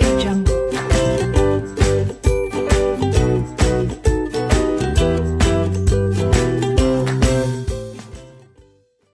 audio